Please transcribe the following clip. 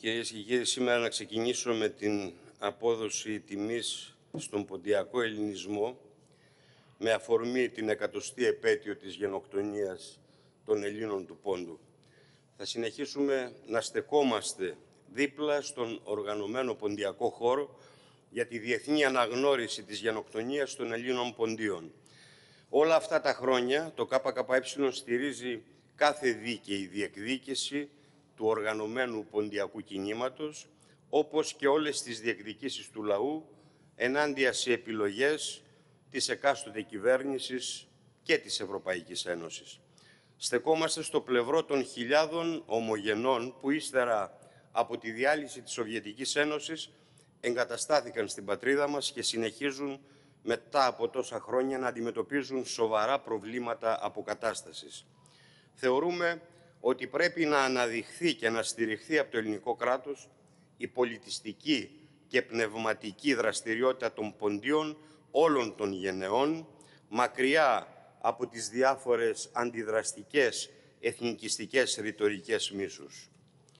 Κυρίες και κύριοι, σήμερα να ξεκινήσω με την απόδοση τιμής στον ποντιακό ελληνισμό με αφορμή την εκατοστή επέτειο της γενοκτονίας των Ελλήνων του Πόντου. Θα συνεχίσουμε να στεκόμαστε δίπλα στον οργανωμένο ποντιακό χώρο για τη διεθνή αναγνώριση της γενοκτονίας των Ελλήνων Ποντίων. Όλα αυτά τα χρόνια το ΚΚΕ στηρίζει κάθε δίκαιη διεκδίκηση του οργανωμένου ποντιακού κινήματος, όπως και όλες τις διεκδικήσεις του λαού ενάντια σε επιλογές της εκάστοτε κυβέρνησης και της Ευρωπαϊκής Ένωσης. Στεκόμαστε στο πλευρό των χιλιάδων ομογενών που ύστερα από τη διάλυση της Σοβιετικής Ένωσης εγκαταστάθηκαν στην πατρίδα μας και συνεχίζουν μετά από τόσα χρόνια να αντιμετωπίζουν σοβαρά προβλήματα αποκατάστασης. Θεωρούμε ότι πρέπει να αναδειχθεί και να στηριχθεί από το ελληνικό κράτος η πολιτιστική και πνευματική δραστηριότητα των ποντίων όλων των γενεών, μακριά από τις διάφορες αντιδραστικές εθνικιστικές ρητορικές μίσους.